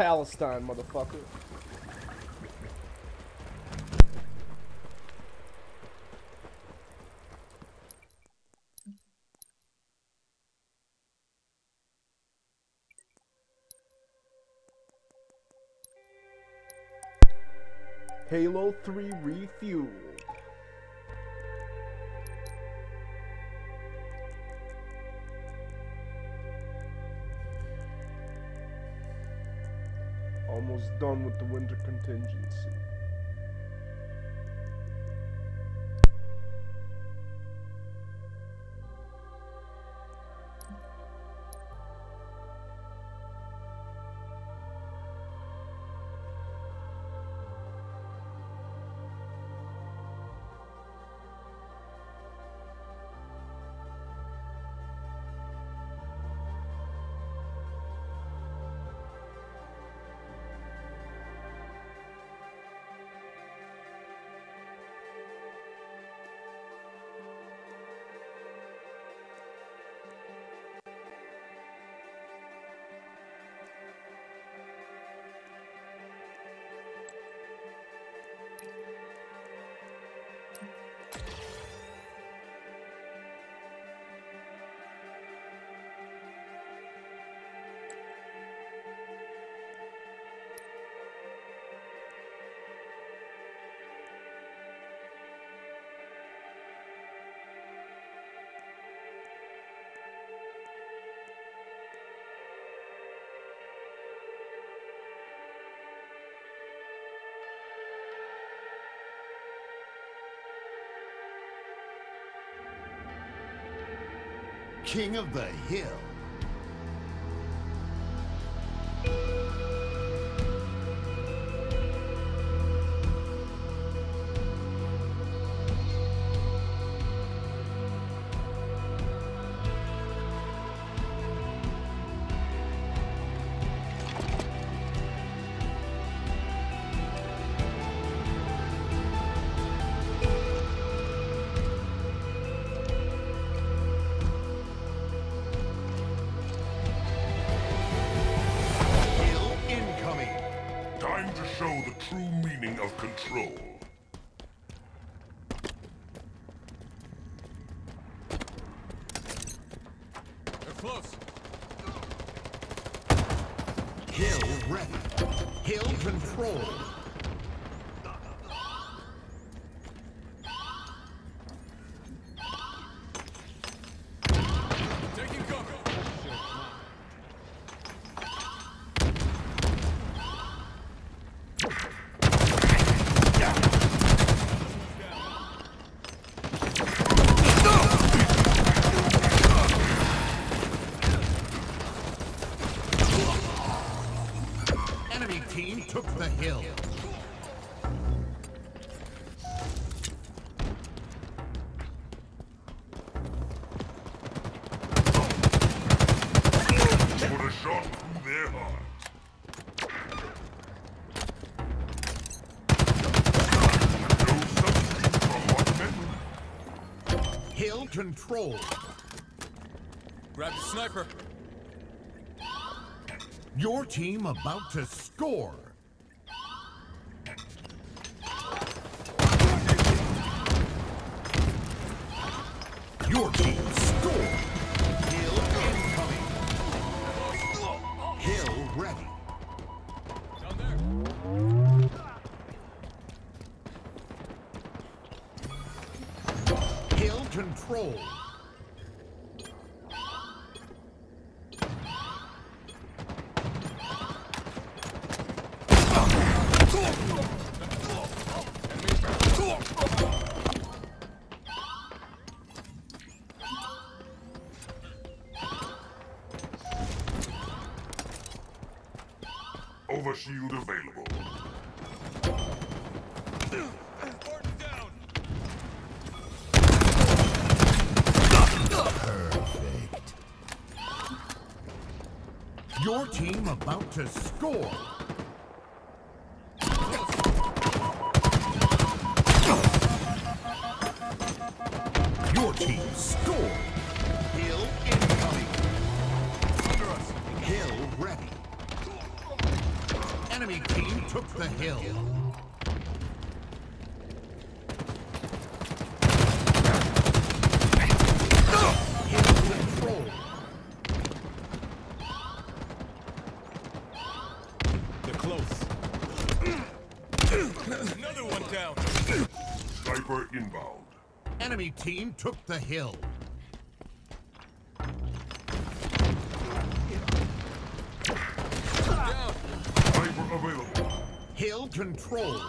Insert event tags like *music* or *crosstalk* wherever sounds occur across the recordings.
Palestine, motherfucker. Halo 3 refueled. Winter contingency. King of the Hill. Control. They're close. Hill ready. Hill control. Control. Grab the sniper. Your team about to score. Your team to score. Enemy team took the hill. Down. Sniper available. Hill control.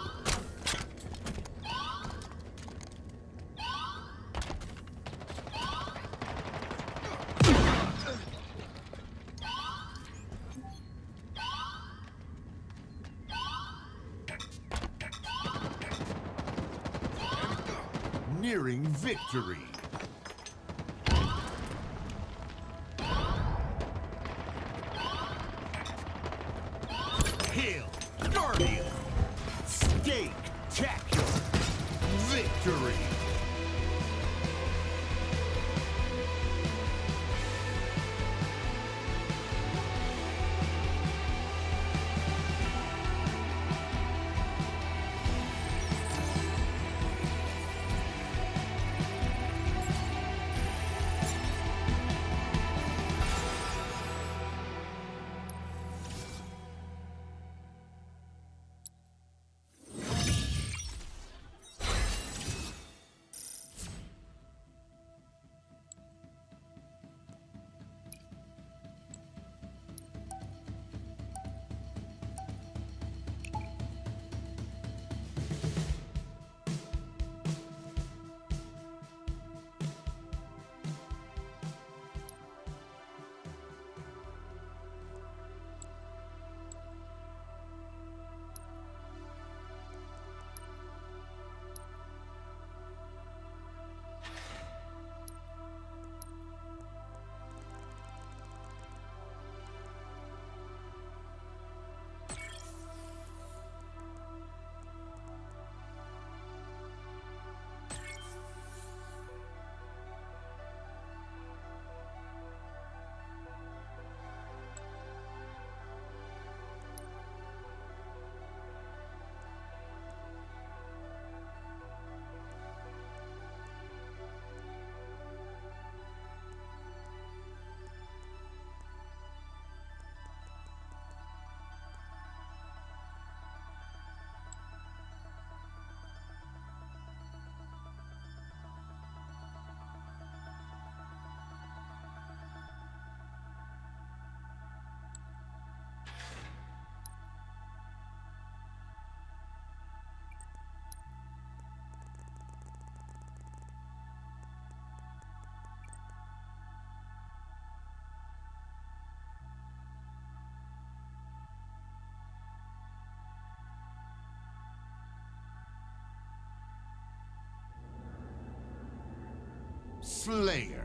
Slayer.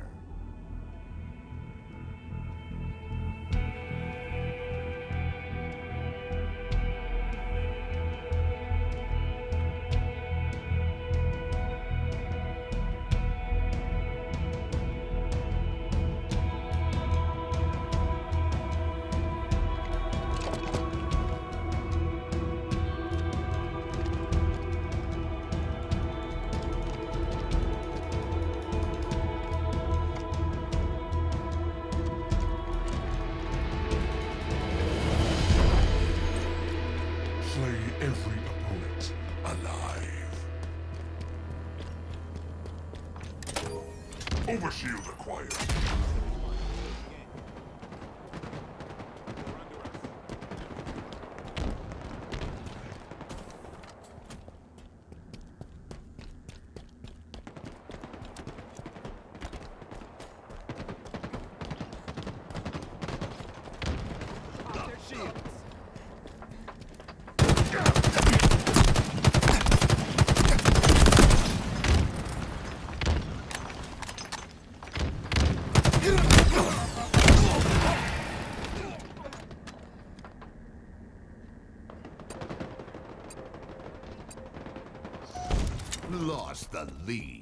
Lost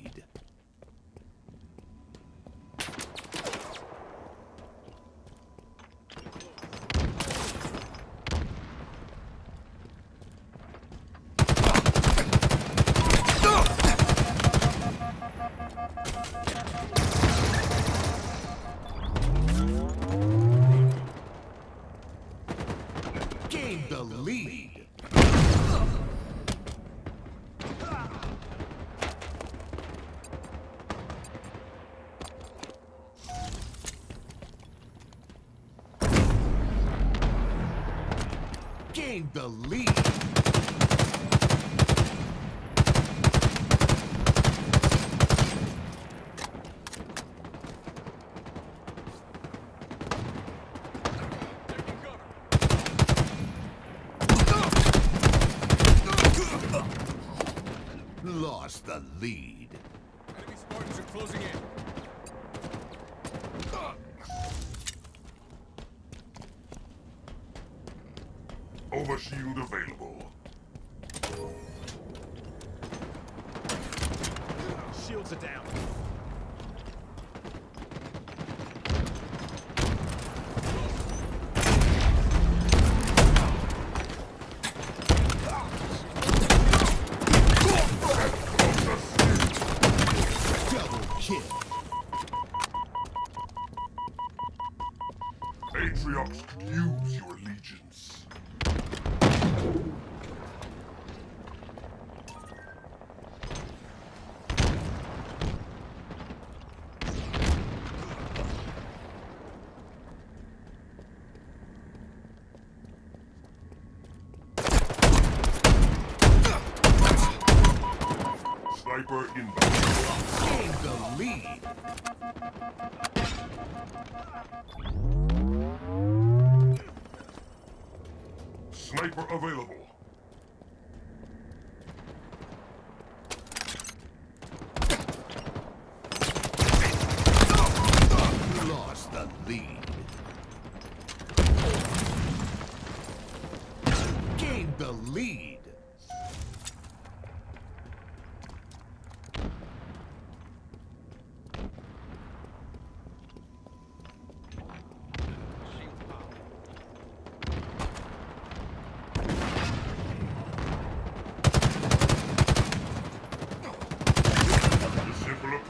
the lead. shields are down.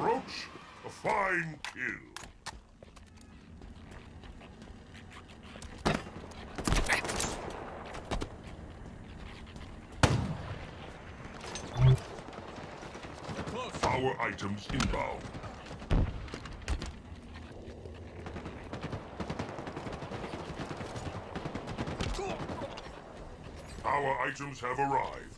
approach, a fine kill. Our items inbound. Our items have arrived.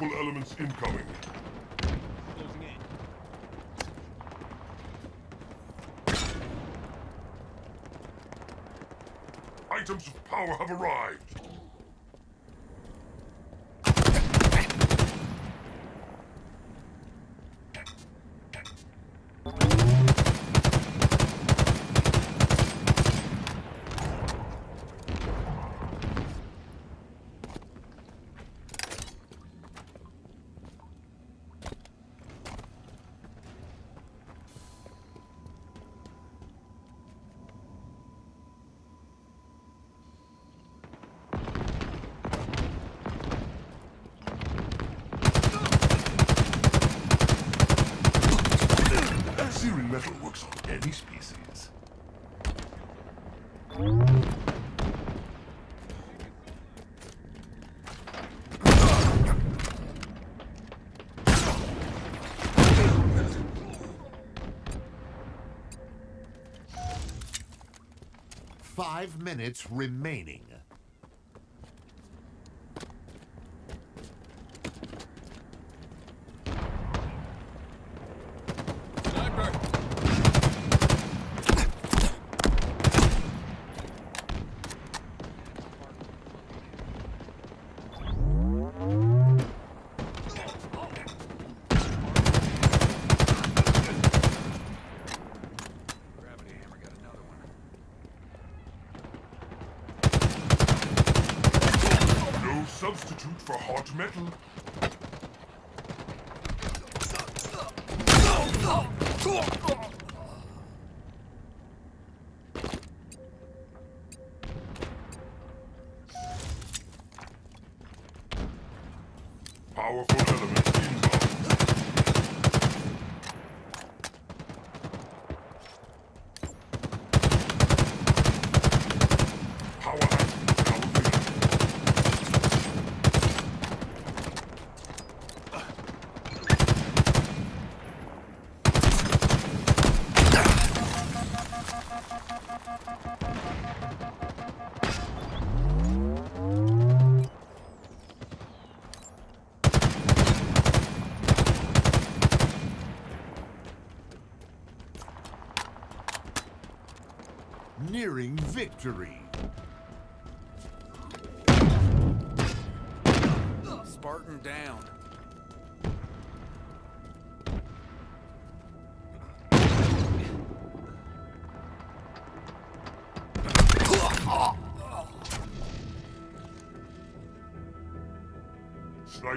Hostile elements incoming. Items of power have arrived. Minutes remaining.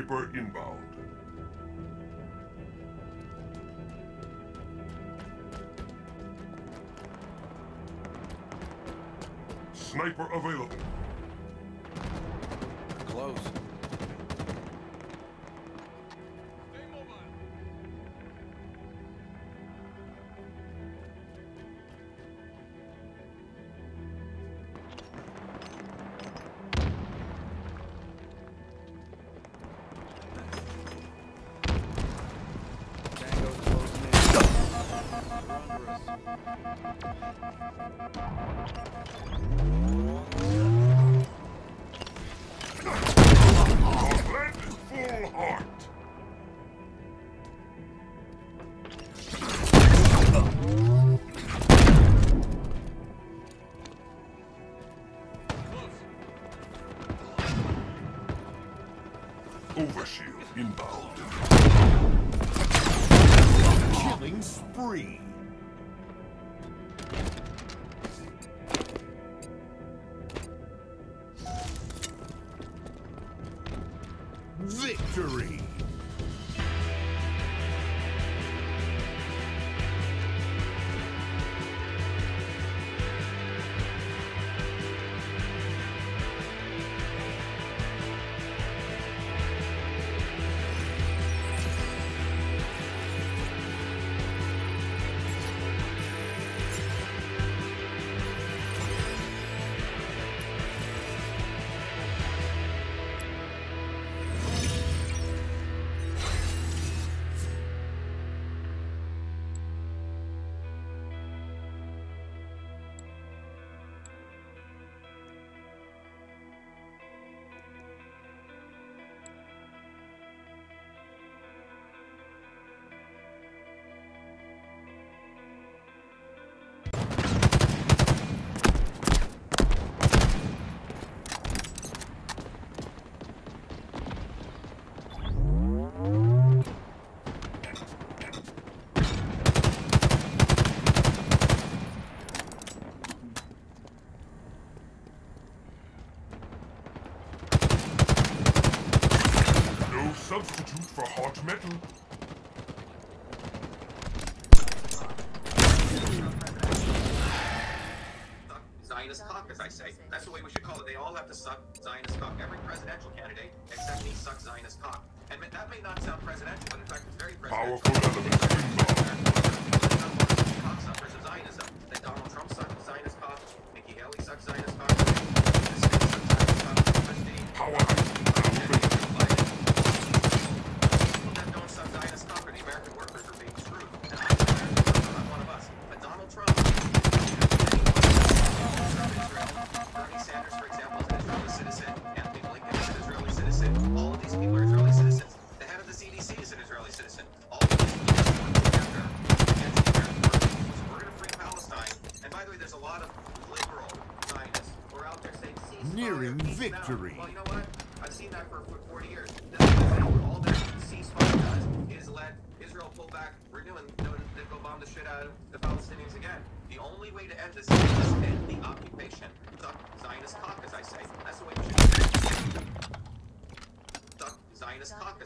Sniper inbound. Sniper available.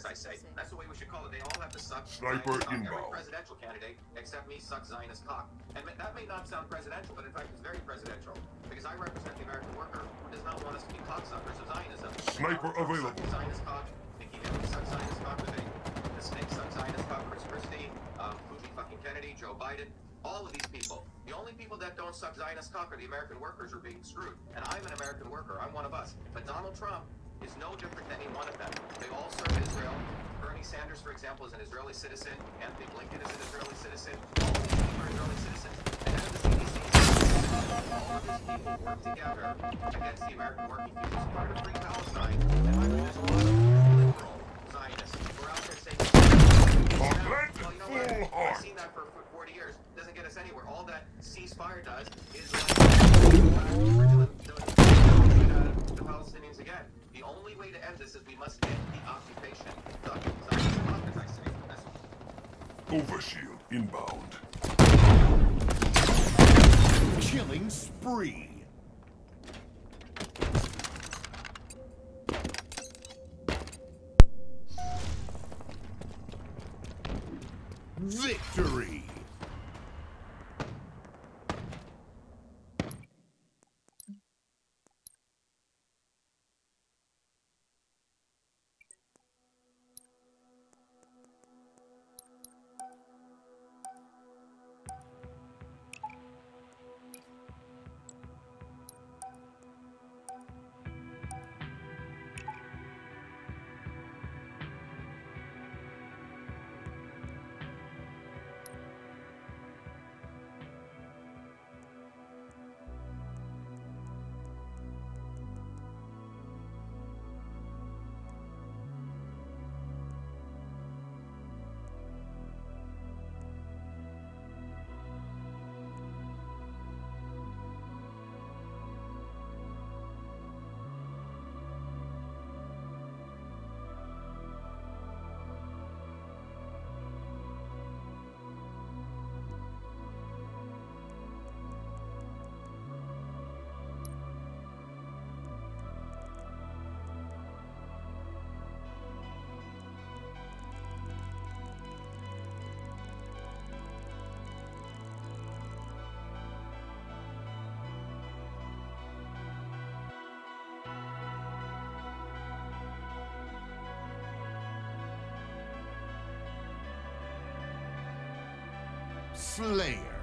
I say. That's the way we should call it. They all have to suck Sniper Zionist cock. Every inbound. presidential candidate except me sucks Zionist cock. And that may not sound presidential, but in fact it's very presidential. Because I represent the American worker who does not want us to be cocksuckers of Zionism. Sniper available. Zionist cock. Nikki Haley sucks Zionist cock with a the snake sucks Zionist cock. Chris Christie, um, Fuji fucking Kennedy, Joe Biden. All of these people. The only people that don't suck Zionist cock are the American workers who are being screwed. And I'm an American worker. I'm one of us. But Donald Trump is no different than any one of them. They all serve Israel. Bernie Sanders, for example, is an Israeli citizen. Anthony Blinken is an Israeli citizen. All of these people are Israeli citizens. And of the CDC all of these people work together against the American working people. So part of Free Palestine. And by the way, there's a lot of liberal Zionists who are out there saying, well, you know what? I've seen that for, for 40 years. It Doesn't get us anywhere. All that ceasefire does is like, *laughs* we're doing, uh, the Palestinians again. The only way to end this is we must end the occupation. The Zionist cock, as I say. That's Overshield inbound. Killing spree. Victory. Slayer.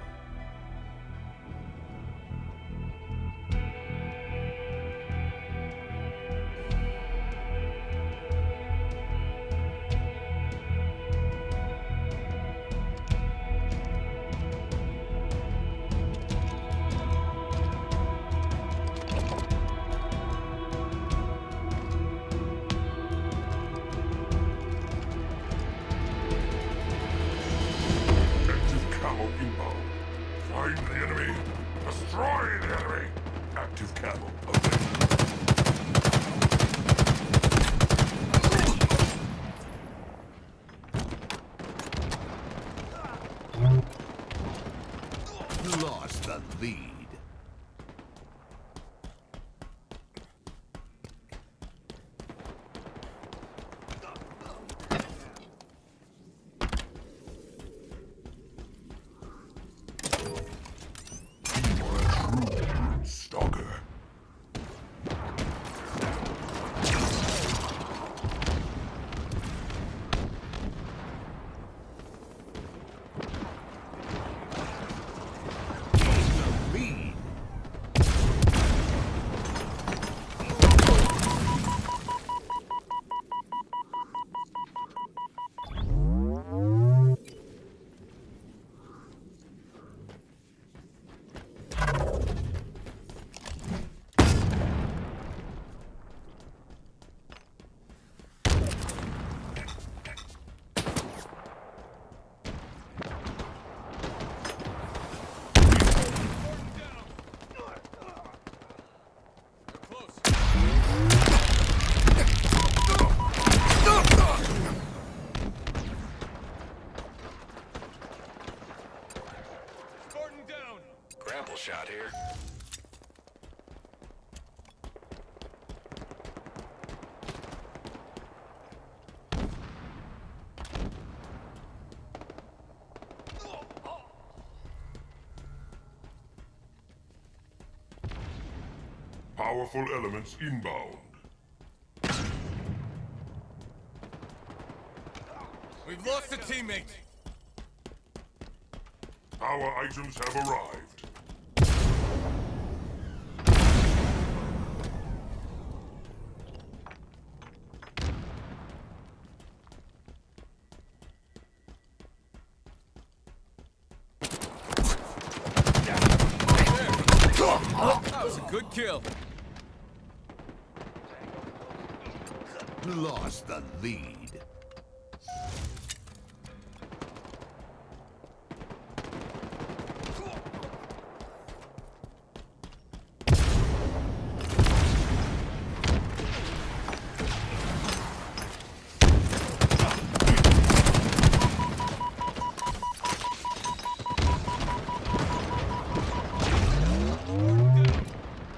Powerful elements inbound. We've lost a teammate. Power items have arrived. That was a good kill. Lost the lead.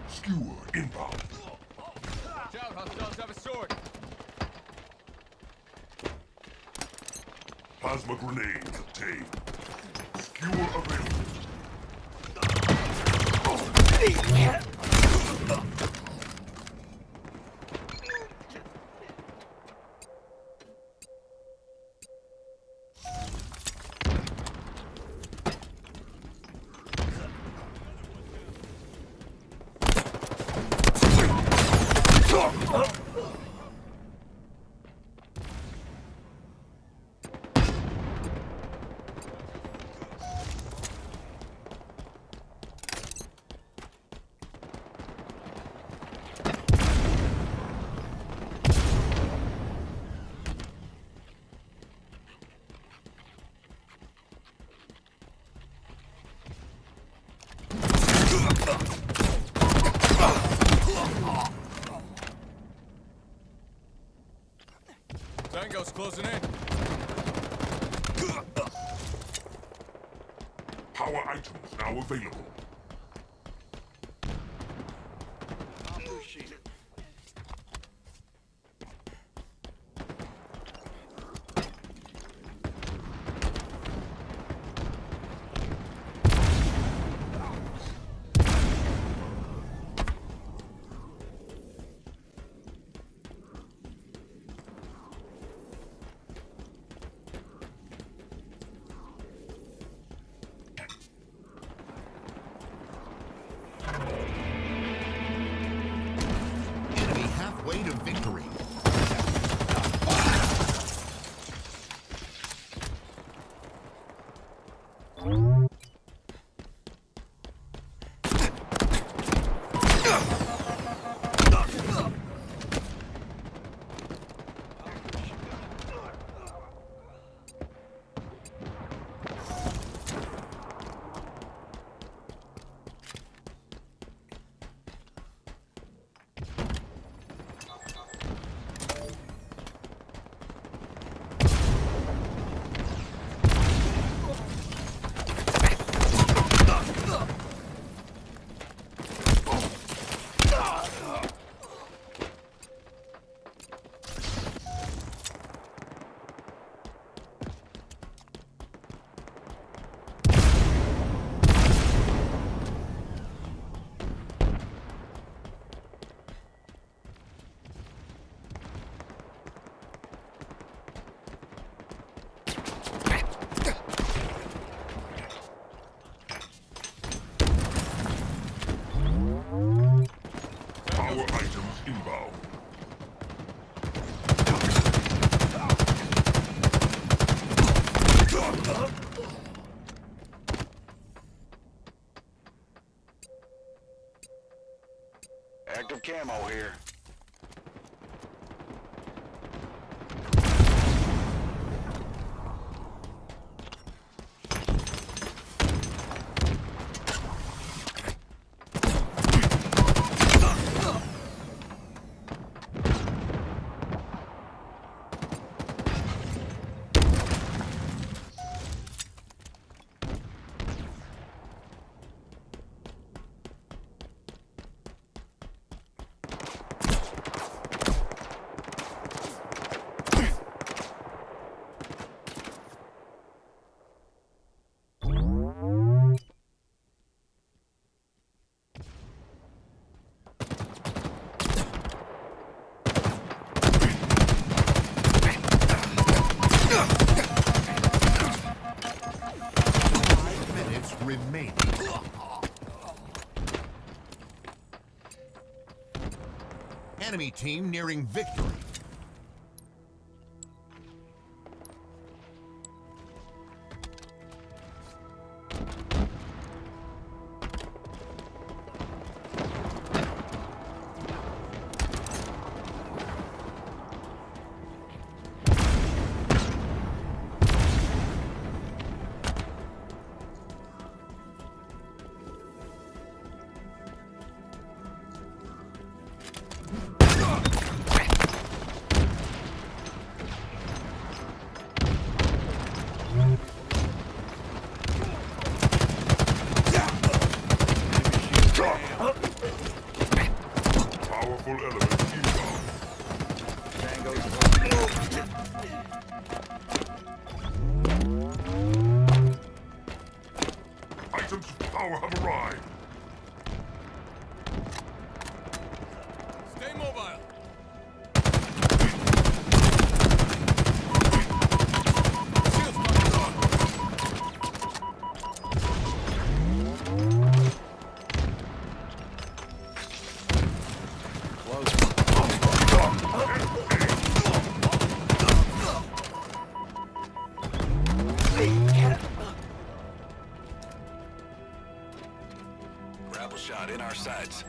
Skewer inbound. Watch out, hostiles have a sword. Plasma grenade closing in. Power items now available. Enemy team nearing victory. Shot in our sights.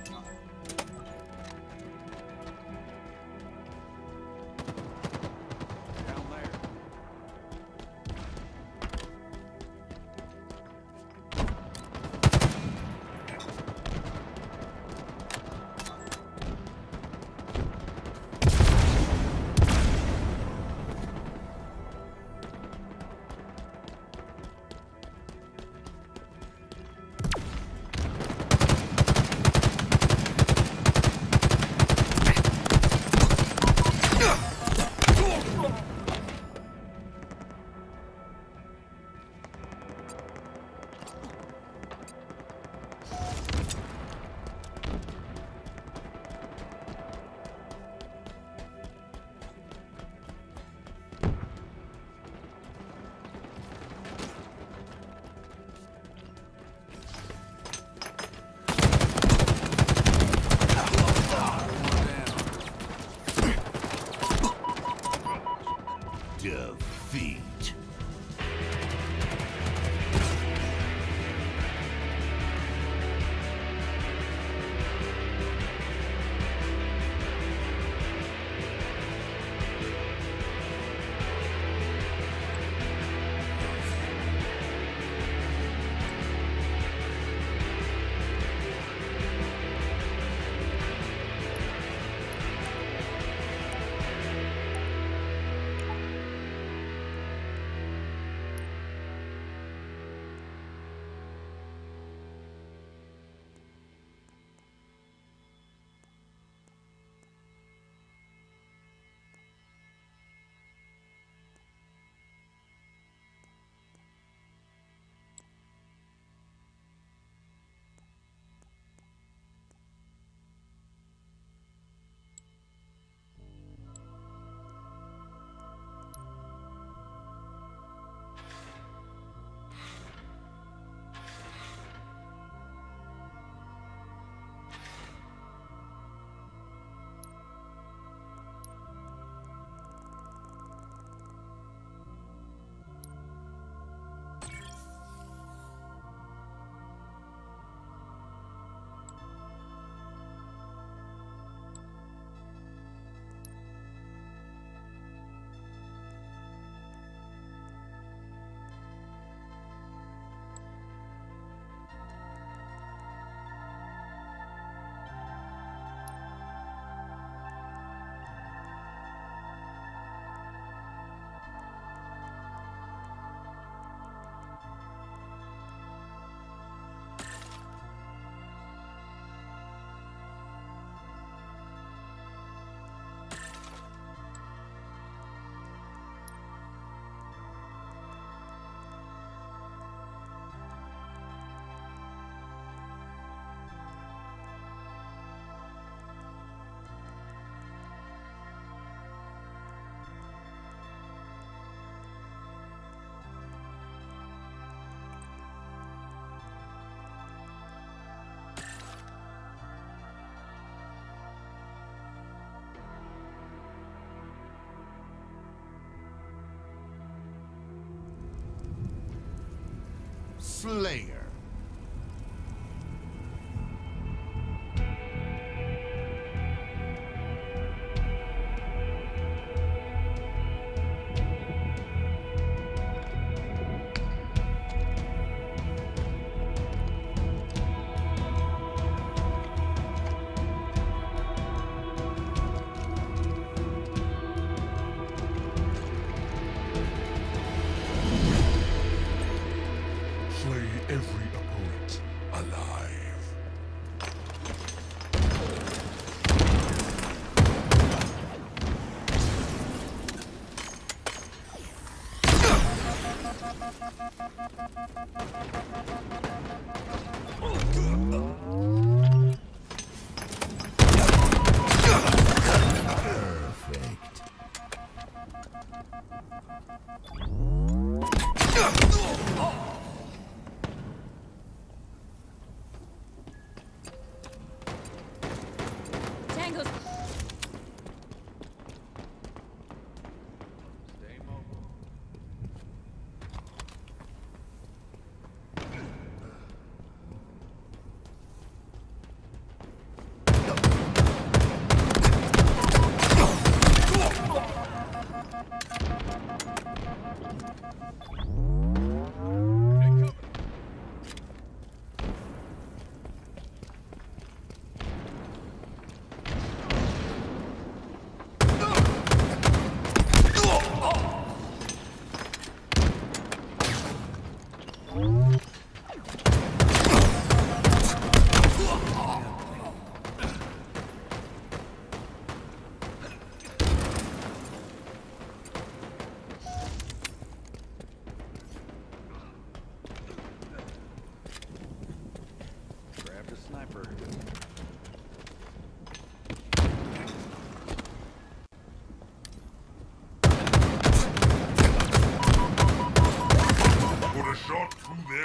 Slayer.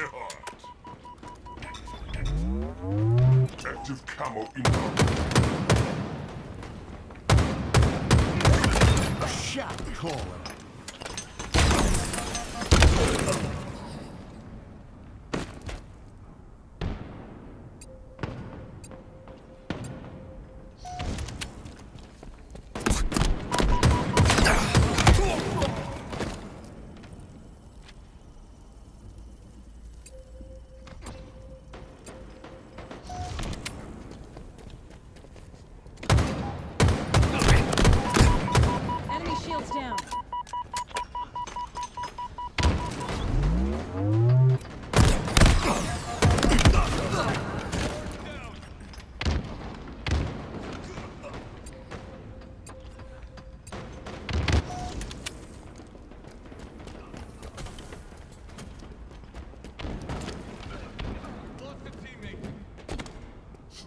Heart. Active camo inbound. Shot caller.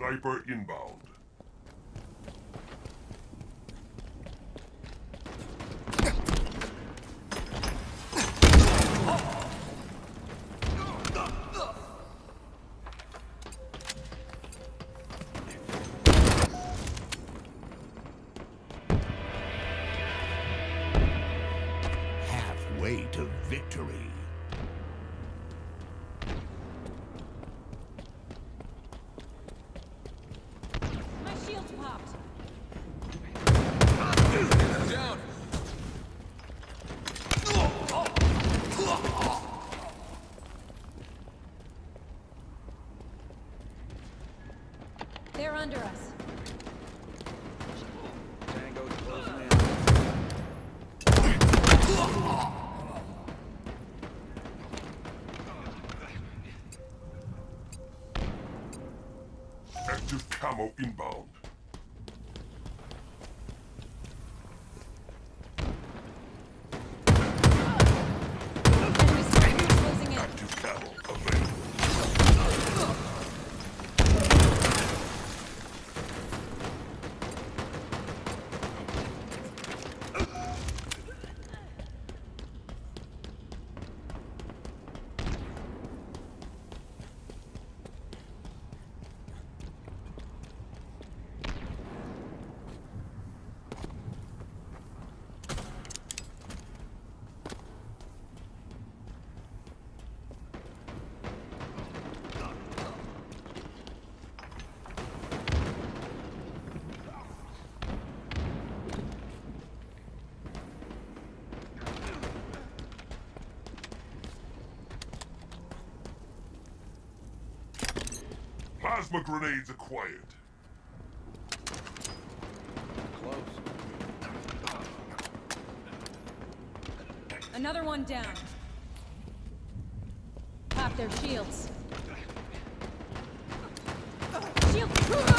Sniper inbound. Plasma grenades acquired. Close. Another one down. Pop their shields. Shield.